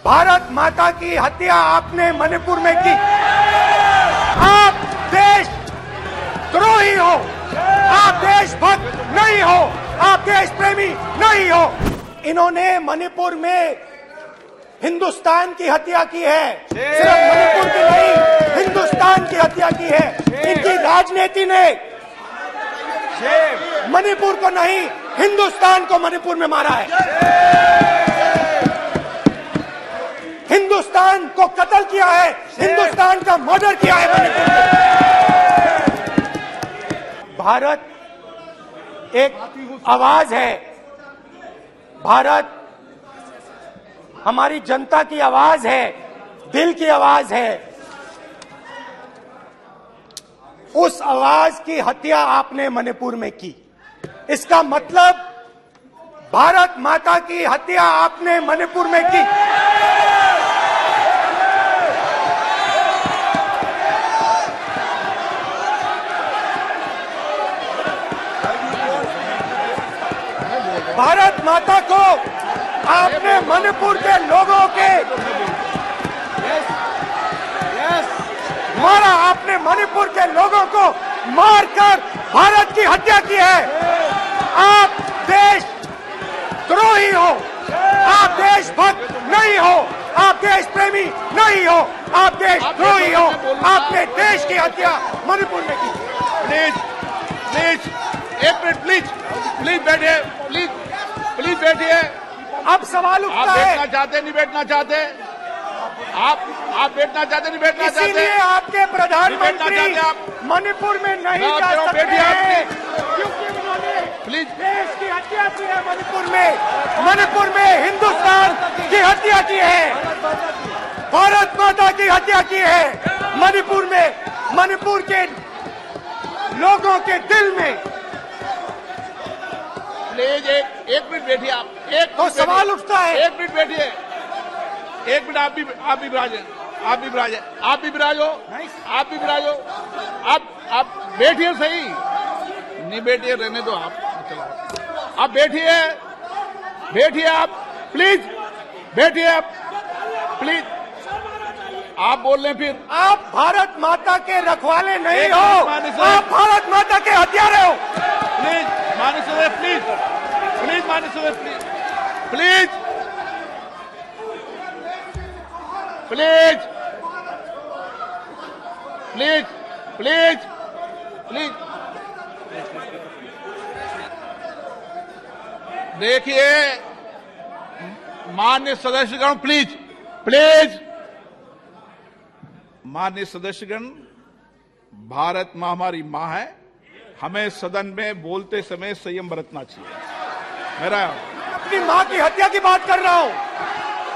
भारत माता की हत्या आपने मणिपुर में की। आप देश द्रोही हो। आप देशभक्त नहीं हो। आप देश प्रेमी नहीं हो। इन्होंने मणिपुर में हिंदुस्तान की हत्या की है। सिर्फ़ मणिपुर की नहीं, हिंदुस्तान की हत्या की है। इनकी राजनीति ने मणिपुर को नहीं, हिंदुस्तान को मणिपुर में मारा है। हिंदुस्तान को कत्ल किया है। हिंदुस्तान का मर्डर किया है मणिपुर में भारत एक आवाज़ है। भारत हमारी जनता की आवाज़ है, दिल की आवाज़ है। उस आवाज़ की हत्या आपने मणिपुर में की। इसका मतलब भारत माता की हत्या आपने मणिपुर में की। भारत माता को आपने मणिपुर के लोगों के मारा। आपने मणिपुर के लोगों को मारकर भारत की हत्या की है। आप देश द्रोही हो। आप देशभक्त नहीं हो। आप देश प्रेमी नहीं हो। आप देश द्रोही हो। आपने देश की हत्या मणिपुर में की। प्लीज़ प्लीज़ एक मिनट प्लीज़ प्लीज़ बैठिए प्लीज़ प्लीज़ बैठिए। अब सवाल उठता आप बैठना चाहते नहीं बैठना चाहते? आप आप बैठना चाहते नहीं बैठना चाहते? आपके प्रधानमंत्री आप? मणिपुर में नहीं जा हूँ, सकते। बैठिए क्योंकि उन्होंने प्लीज़ देश की हत्या की है मणिपुर में। मणिपुर में हिंदुस्तान की हत्या की है। भारत माता की हत्या की है। मणिपुर में मणिपुर के लोगों के दिल में प्लीज़ एक एक मिनट बैठिए आप। एक तो सवाल उठता है। एक मिनट बैठिए। एक मिनट आप भी आप भी विराजे आप भी विराजे आप भी विराजो आप भी विराजो। आप आप बैठिए सही। नहीं बैठिए रहने दो आप चलो। आप बैठिए बैठिए आप प्लीज़ बैठिए आप प्लीज़ आप बोल रहे फिर। आप भारत माता के रखवाले नहीं हो। आप भारत माता के हत्यारे हो। प्लीज़ माननीय सदस्य प्लीज़ प्लीज़ सदस्य please please please please please please देखिए मान्य सदस्यगण प्लीज़ प्लीज़ मान्य सदस्यगण, भारत महामारी हमारी माँ है। हमें सदन में बोलते समय संयम बरतना चाहिए। मेरा अपनी माँ की हत्या की बात कर रहा हूँ।